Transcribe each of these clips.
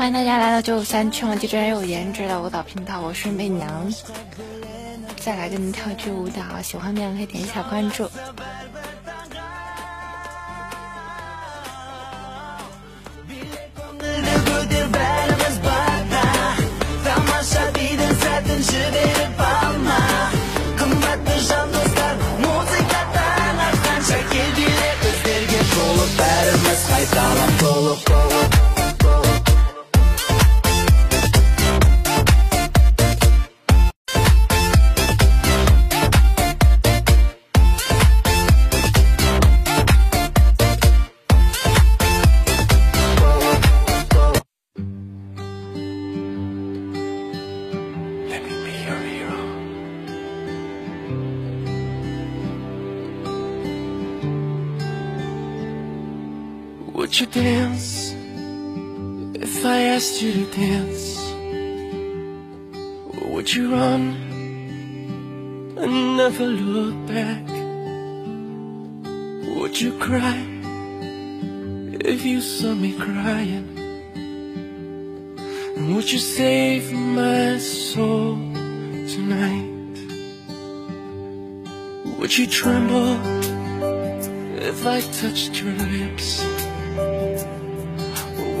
欢迎大家来到九五三全网最专业有颜值的舞蹈频道，我是媚娘。再来给你们跳一支舞蹈，喜欢的可以点一下关注。Would you dance if I asked you to dance? Would you run and never look back? Would you cry if you saw me crying? And would you save my soul tonight? Would you tremble if I touched your lips?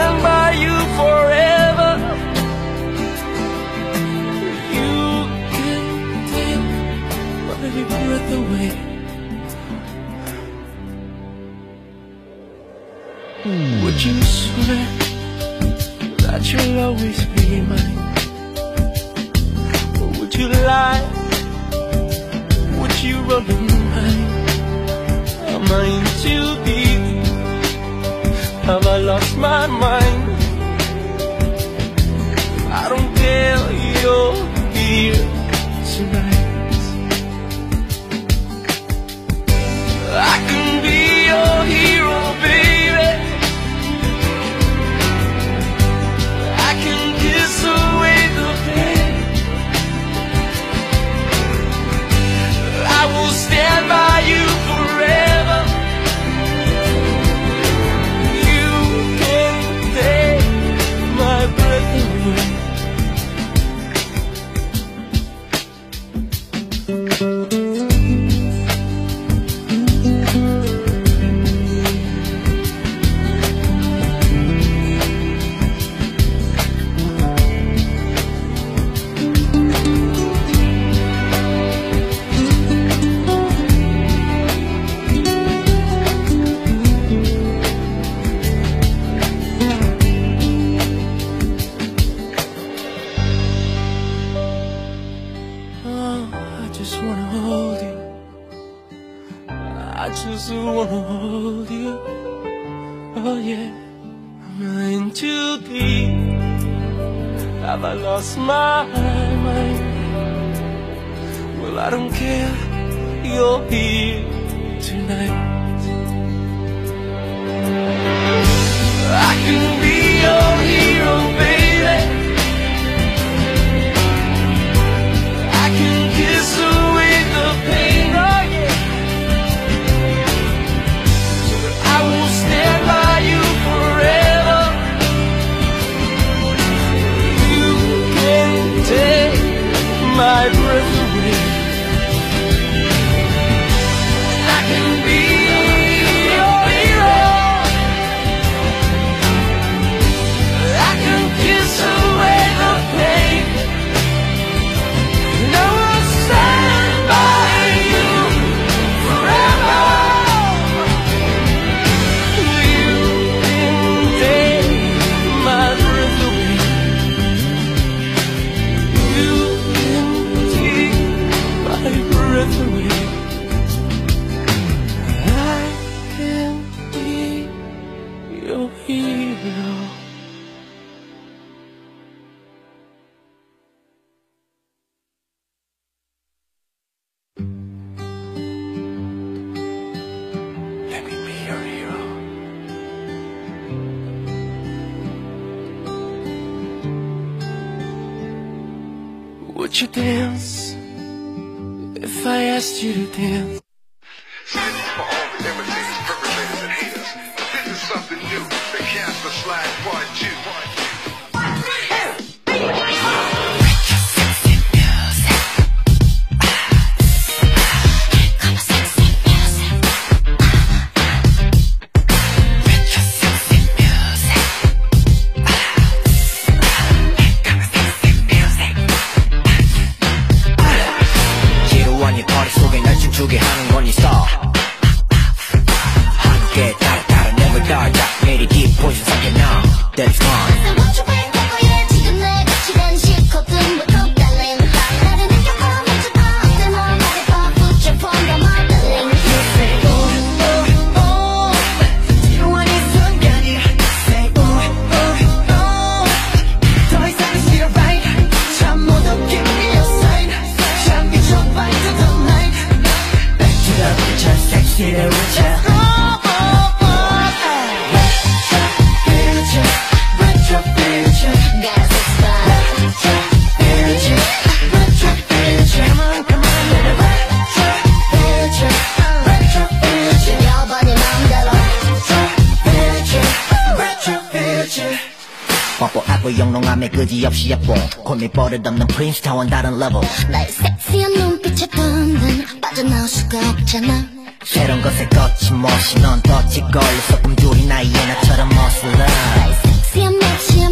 stand by you forever. You can take my breath away. Would you swear that you'll always be mine? Or would you lie? Would you run hide? Am I too deep? Have I lost my mind? I don't care, you're here just wanna hold you. I just wanna hold you. Oh yeah, I'm in too deep. Have I lost my mind? Well, I don't care. You're here tonight. I can be your hero, you dance if I asked you to dance? For all the imitators, perpetrators, and haters. This is something new. The Part 2. 속에 날 춤추게 하는 뽀뽀 아고 영롱함에 그지없이 예뻐 콜미 버릇없는 프린스 타원 다른 레벨 나의 섹시한 눈빛에 던든 빠져나올 수가 없잖아. 새로운 것에 거침없이 넌 덫이 걸려 소금 줄이 나이에 나처럼 멋슬러. 나의 섹시한 마치에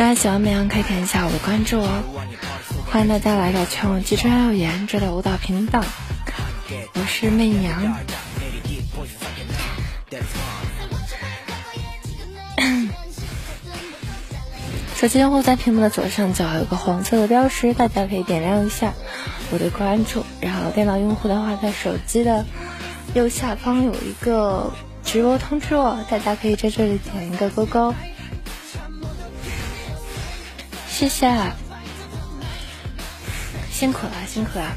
大家喜欢媚娘可以点一下我的关注哦。欢迎大家来到全网机车还有颜值的舞蹈频道，我是媚娘。手机用户在屏幕的左上角有个黄色的标识，大家可以点亮一下我的关注。然后电脑用户的话，在手机的右下方有一个直播通知我，大家可以在这里点一个勾勾。谢谢，辛苦了，辛苦了，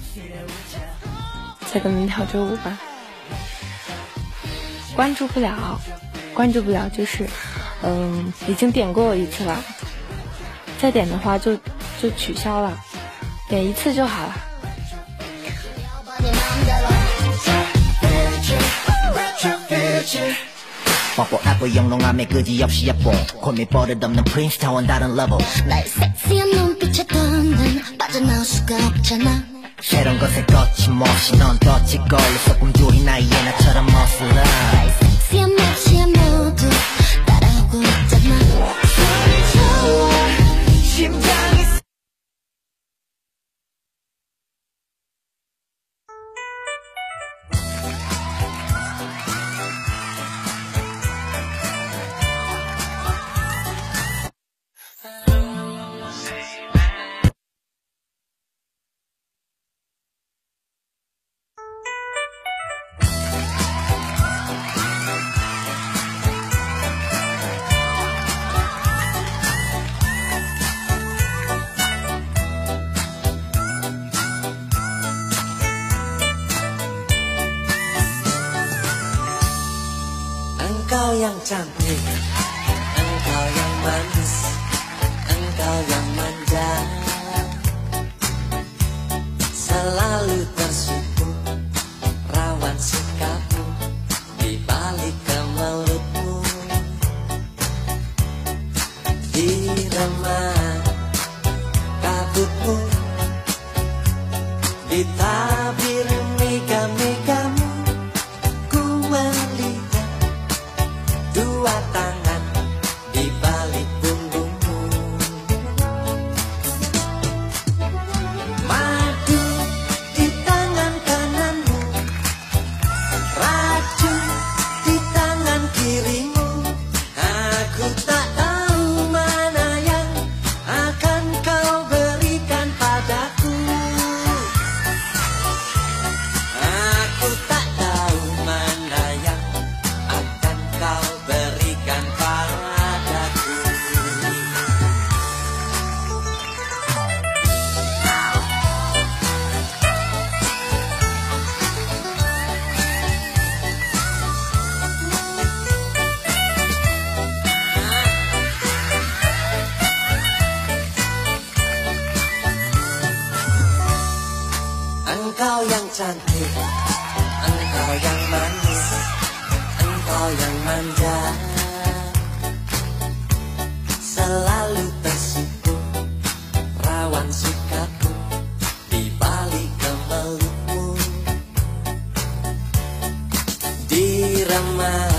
再跟我们跳支舞吧。关注不了，关注不了，就是，嗯，已经点过一次了，再点的话就就取消了，点一次就好了。 뻔뻔하고 영롱함에 그지없이 예뻐 고민 버릇없는 프린스 타원 다른 레벨 나의 섹시한 눈빛에 던난 빠져나올 수가 없잖아. 새로운 것에 거침없이 넌 덧지걸로 소금 줄이 나이에 나처럼 멋스러. 나의 섹시한 마치에 cantik. Engkau yang manis Engkau yang manja. Selalu tersipu Rawan sikapmu Di balik kemelutmu. Di remah remah